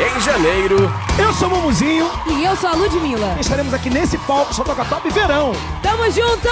em janeiro. Eu sou o Mumuzinho E eu sou a Ludmilla. e estaremos aqui nesse palco só toca top verão. Tamo junto!